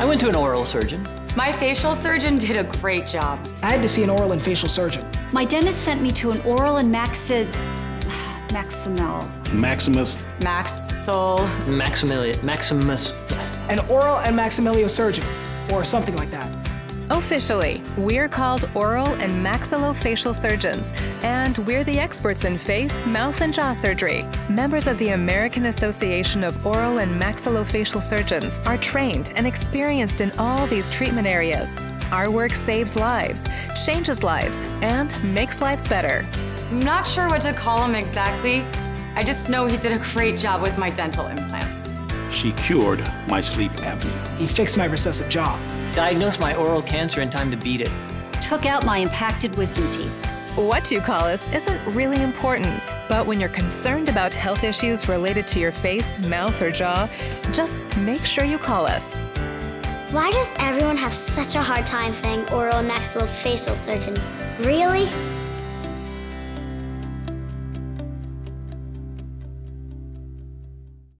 I went to an oral surgeon. My facial surgeon did a great job. I had to see an oral and facial surgeon. My dentist sent me to an oral and maxi... Maximal. Maximus. Maxil. Maximili- Maximus. An oral and maximilio surgeon, or something like that. Officially, we're called oral and maxillofacial surgeons, and we're the experts in face, mouth, and jaw surgery. Members of the American Association of Oral and Maxillofacial Surgeons are trained and experienced in all these treatment areas. Our work saves lives, changes lives, and makes lives better. I'm not sure what to call him exactly. I just know he did a great job with my dental implants. She cured my sleep apnea. He fixed my recessive jaw. Diagnosed my oral cancer in time to beat it. Took out my impacted wisdom teeth. What you call us isn't really important, but when you're concerned about health issues related to your face, mouth, or jaw, just make sure you call us. Why does everyone have such a hard time saying oral and maxillofacial surgeon? Really?